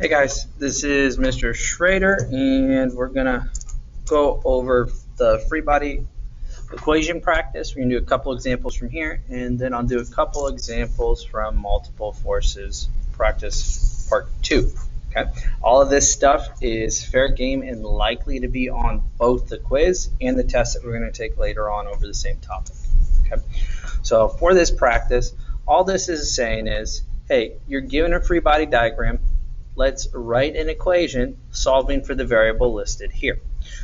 Hey guys, this is Mr. Schrader and we're gonna go over the free body equation practice. We're gonna do a couple examples from here and then I'll do a couple examples from multiple forces practice part two. Okay, all of this stuff is fair game and likely to be on both the quiz and the test that we're gonna take later on over the same topic. Okay, so for this practice, all this is saying is, hey, you're given a free body diagram let's write an equation solving for the variable listed here.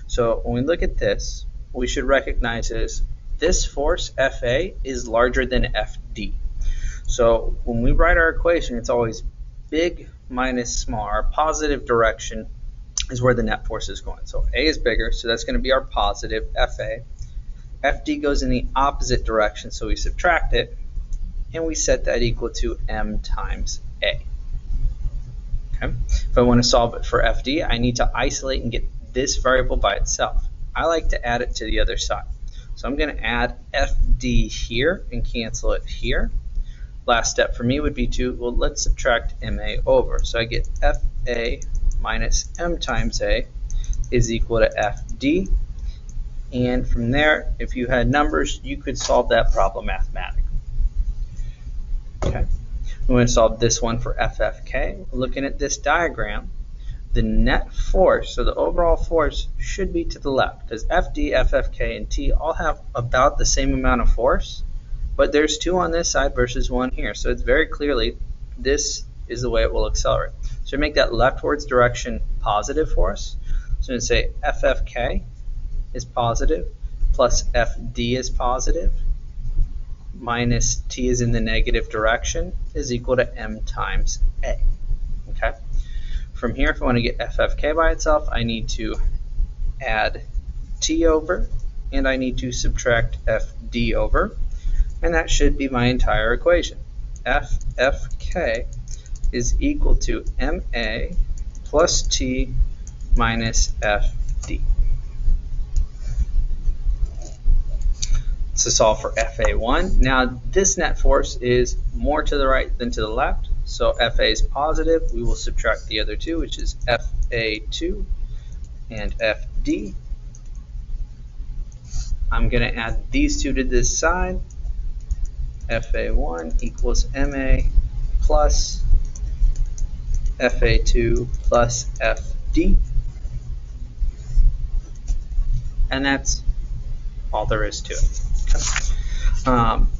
So when we look at this, we should recognize is this force FA is larger than FD. So when we write our equation, it's always big minus small. Our positive direction is where the net force is going. So A is bigger, so that's going to be our positive FA. FD goes in the opposite direction, so we subtract it, and we set that equal to M times A. Okay? If I want to solve it for FD, I need to isolate and get this variable by itself. I like to add it to the other side. So I'm going to add FD here and cancel it here. Last step for me would be to, well, let's subtract MA over. So I get FA minus M times A is equal to FD. And from there, if you had numbers, you could solve that problem mathematically. Okay. We're going to solve this one for FFK. Looking at this diagram, the net force, so the overall force, should be to the left, because FD, FFK, and T all have about the same amount of force, but there's two on this side versus one here. So it's very clearly this is the way it will accelerate. So we make that leftwards direction positive force. So I'm going to say FFK is positive plus FD is positive minus t is in the negative direction is equal to m times a. Okay. From here, if I want to get ffk by itself, I need to add t over, and I need to subtract fd over, and that should be my entire equation. ffk is equal to ma plus t minus fd. To solve for FA1. Now this net force is more to the right than to the left, so FA is positive. We will subtract the other two, which is FA2 and FD. I'm going to add these two to this side. FA1 equals MA plus FA2 plus FD. And that's all there is to it. Um,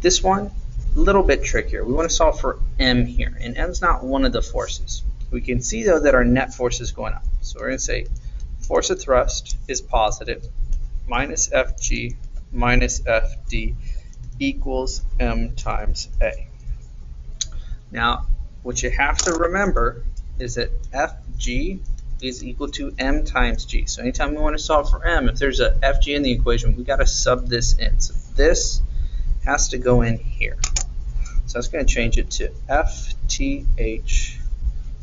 this one, a little bit trickier. We want to solve for m here, and m is not one of the forces. We can see, though, that our net force is going up. So we're going to say force of thrust is positive minus Fg minus Fd equals m times A. Now, what you have to remember is that Fg is equal to m times g. So anytime we want to solve for m, if there's a fg in the equation, we got to sub this in. So this has to go in here. So that's going to change it to fth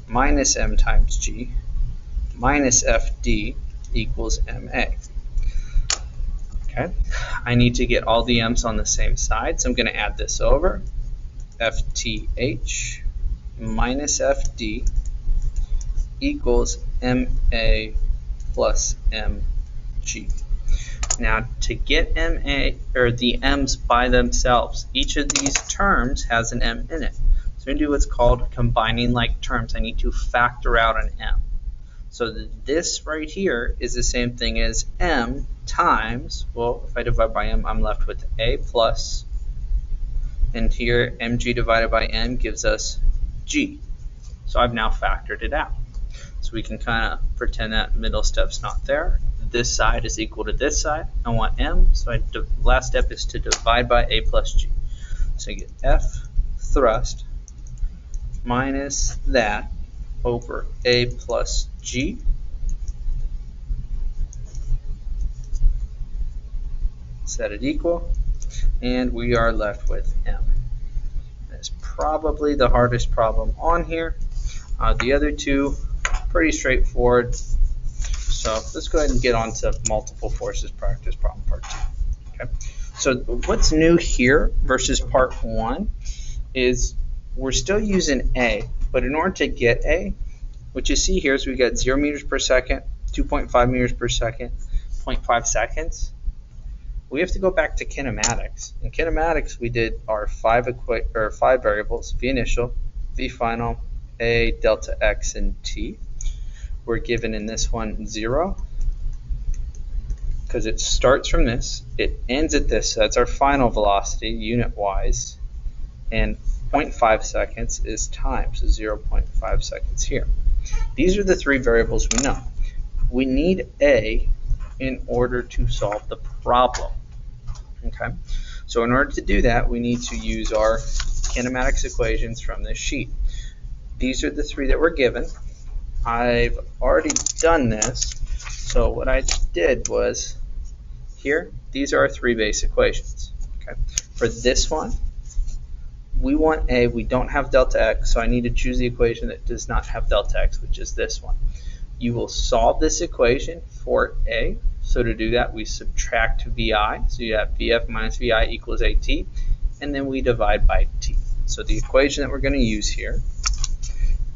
minus m times g minus fd equals ma. Okay, I need to get all the m's on the same side, so I'm going to add this over. fth minus fd equals MA plus MG. Now to get MA or the M's by themselves, each of these terms has an M in it. So I'm going to do what's called combining like terms. I need to factor out an M. So this right here is the same thing as M times, well, if I divide by M, I'm left with A plus, and here mg divided by M gives us g. So I've now factored it out. We can kind of pretend that middle step's not there. This side is equal to this side. I want m, so I last step is to divide by a plus g. So I get f thrust minus that over a plus g. Set it equal, and we are left with m. That's probably the hardest problem on here. Uh, the other two pretty straightforward. So let's go ahead and get on to multiple forces practice problem part two. Okay. So what's new here versus part one is we're still using A, But in order to get A, what you see here is we got 0 meters per second, 2.5 meters per second, 0.5 seconds. We have to go back to kinematics. In kinematics, we did our five or five variables: v initial, v final, a, delta x, and t. We're given in this one 0 because it starts from this, it ends at this, so that's our final velocity unit-wise, and 0.5 seconds is time, so 0.5 seconds here. These are the three variables we know. We need A in order to solve the problem. Okay, so in order to do that, we need to use our kinematics equations from this sheet. These are the three that were given. I've already done this, so what I did was here, these are our three base equations. Okay, for this one, we want A, we don't have delta x, so I need to choose the equation that does not have delta x, which is this one. You will solve this equation for A. So to do that, we subtract VI. So you have VF minus VI equals AT, and then we divide by T. So the equation that we're going to use here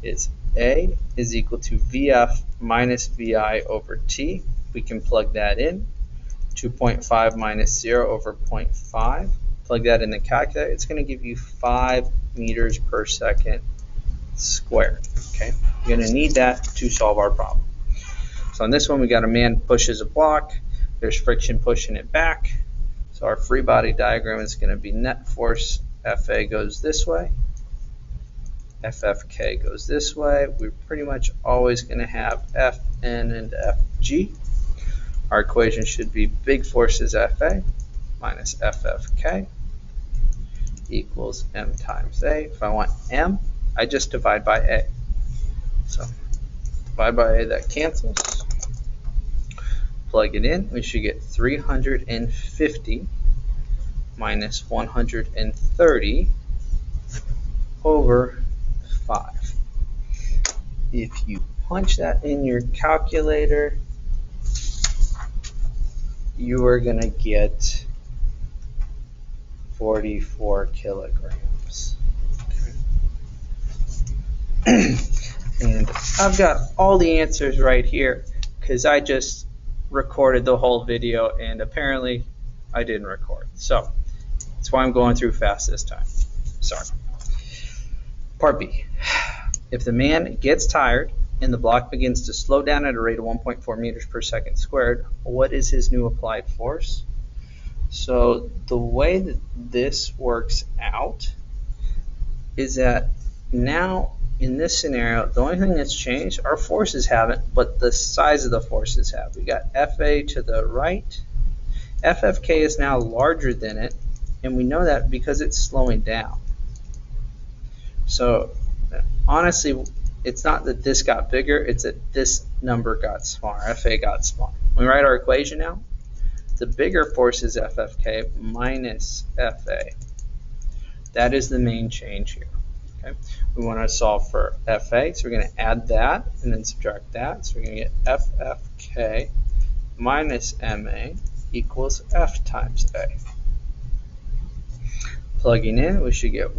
is A is equal to VF minus VI over T. We can plug that in. 2.5 minus 0 over 0.5 plug that in the calculator, it's going to give you 5 meters per second squared. Okay, You're going to need that to solve our problem. So on this one, we got a man pushes a block. There's friction pushing it back. So our free body diagram is going to be net force FA goes this way. FFK goes this way. We're pretty much always going to have FN and FG. Our equation should be big forces FA minus FFK equals m times a. If I want m, I just divide by a. So divide by a, that cancels. Plug it in, we should get 350 minus 130 over 5. If you punch that in your calculator, you are going to get 44 kilograms. Okay. and I've got all the answers right here because I just recorded the whole video and apparently I didn't record. So that's why I'm going through fast this time. Sorry. Part B. If the man gets tired and the block begins to slow down at a rate of 1.4 meters per second squared, what is his new applied force? So the way that this works out is that now in this scenario, the only thing that's changed, our forces haven't, but the size of the forces have. We got FA to the right. FFK is now larger than it, and we know that because it's slowing down. So honestly, it's not that this got bigger, it's that this number got smaller, FA got smaller. We write our equation now, the bigger force is FFK minus FA. That is the main change here. Okay, We want to solve for FA, so we're going to add that and then subtract that. So we're going to get FFK minus MA equals F times A. Plugging in, we should get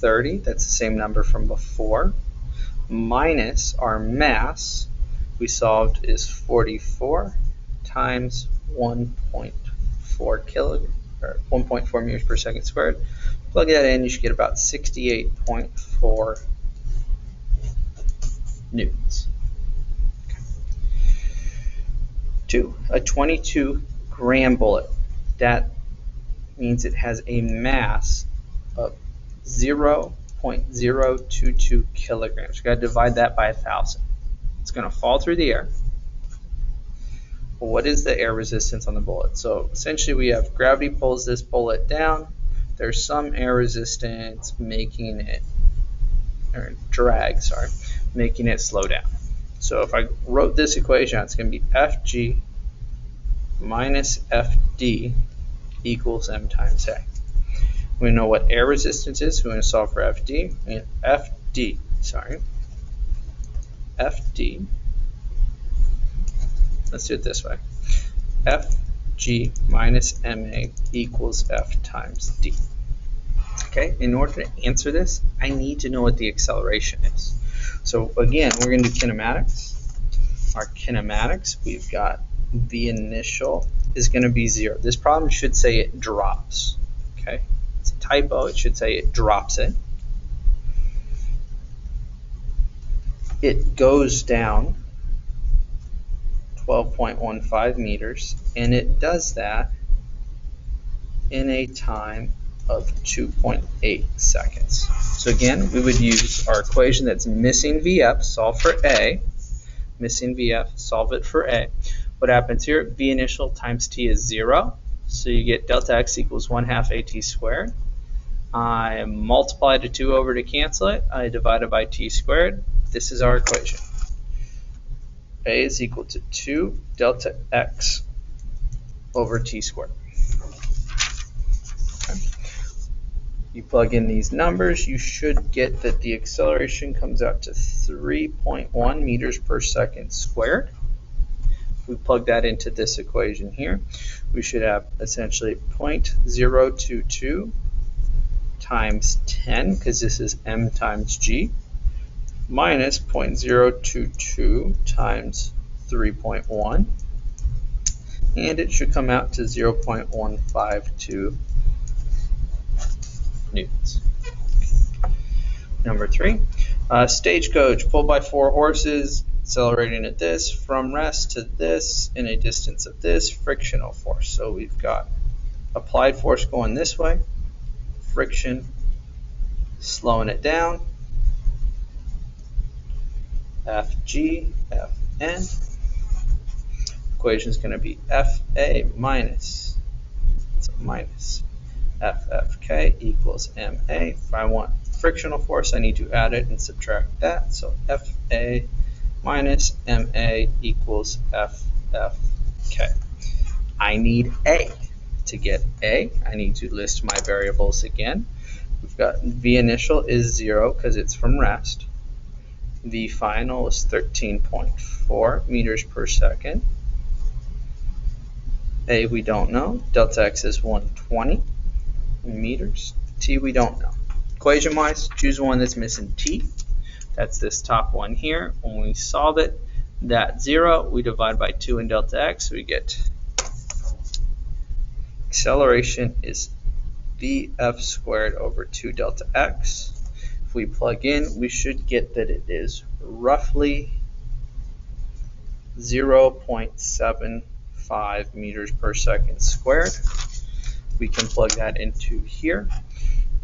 130. That's the same number from before. Minus our mass, we solved is 44 times 1.4 kilo or 1.4 meters per second squared. Plug that in, you should get about 68.4 newtons. Okay. Two, a 22 gram bullet. That means it has a mass of 0.022 kilograms. You got to divide that by a thousand. It's going to fall through the air what is the air resistance on the bullet? So essentially we have gravity pulls this bullet down. There's some air resistance making it, or drag, sorry, making it slow down. So if I wrote this equation it's going to be Fg minus Fd equals m times a. We know what air resistance is, we're going to solve for Fd. Fd, sorry, Fd Let's do it this way. Fg minus Ma equals F times D. Okay. In order to answer this, I need to know what the acceleration is. So again, we're going to do kinematics. Our kinematics, we've got the initial is going to be zero. This problem should say it drops. Typo. It should say it drops it. It goes down 12.15 meters, and it does that in a time of 2.8 seconds. So again, we would use our equation that's missing VF, solve for A, missing VF, solve it for A. What happens here, V initial times T is 0, so you get delta X equals 1 half AT squared. I multiply the 2 over to cancel it, I divide it by T squared. This is our equation. A is equal to 2 delta X over T squared. you plug in these numbers, you should get that the acceleration comes out to 3.1 meters per second squared. We plug that into this equation here, we should have essentially 0.022 times 10, because this is m times g, minus 0.022 times 3.1, and it should come out to 0.152 newtons. Number three, uh, stagecoach pulled by four horses, accelerating at this, from rest to this, in a distance of this, frictional force. So we've got applied force going this way, friction slowing it down, Fg, Fn. Equation is going to be Fa minus, so minus FFK equals MA. If I want frictional force, I need to add it and subtract that. So FA minus MA equals FFK. I need A. To get A, I need to list my variables again. We've got V initial is 0 because it's from rest. V final is 13.4 meters per second. A we don't know. Delta X is 120 meters. T we don't know. Equation wise, choose one that's missing T. That's this top one here. When we solve it, that 0, we divide by 2 in delta x, we get acceleration is vf squared over 2 delta x. If we plug in, we should get that it is roughly 0.75 meters per second squared we can plug that into here.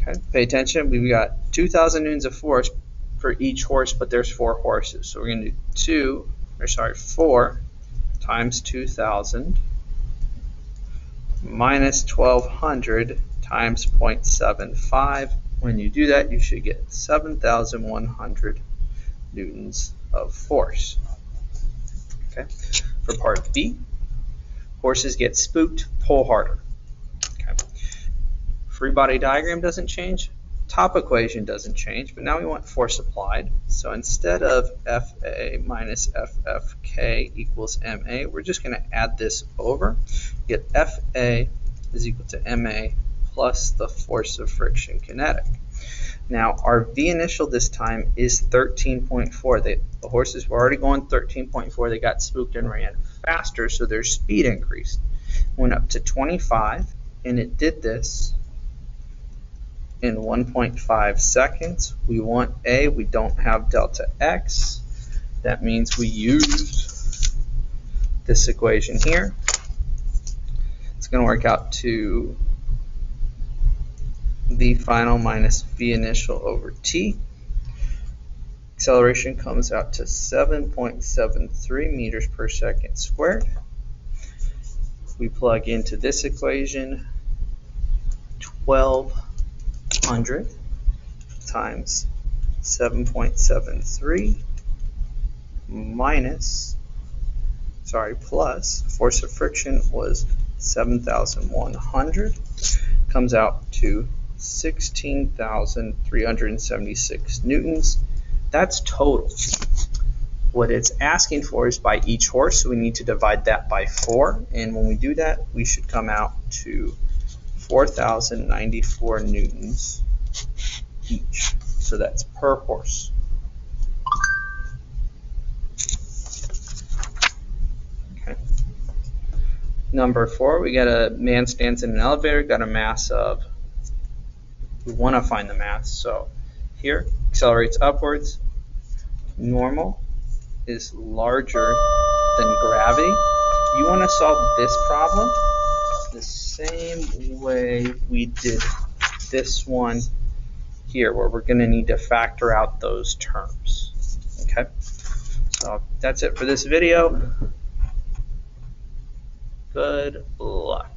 Okay, pay attention. We've got 2,000 newtons of force for each horse, but there's four horses. So we're going to do two, or sorry, four times 2,000 minus 1,200 times 0.75. When you do that, you should get 7,100 newtons of force. Okay. For part B, horses get spooked, pull harder. Okay. Free body diagram doesn't change. Top equation doesn't change, but now we want force applied. So instead of FA minus FFK equals MA, we're just going to add this over. Get FA is equal to MA plus the force of friction kinetic. Now our V initial this time is 13.4. They, the horses were already going 13.4. They got spooked and ran faster, so their speed increased. Went up to 25, and it did this in 1.5 seconds. We want A, we don't have delta X. That means we use this equation here. It's going to work out to V final minus V initial over T. Acceleration comes out to 7.73 meters per second squared. We plug into this equation 1200 times 7.73 minus, sorry, plus force of friction was 7,100 comes out to 16,376 newtons. That's total. What it's asking for is by each horse, so we need to divide that by 4. And when we do that, we should come out to 4,094 newtons each. So that's per horse. Number four, we got a man stands in an elevator, got a mass of, we want to find the mass. So here, accelerates upwards. Normal is larger than gravity. You want to solve this problem the same way we did this one here, where we're going to need to factor out those terms. Okay, so that's it for this video. Good luck.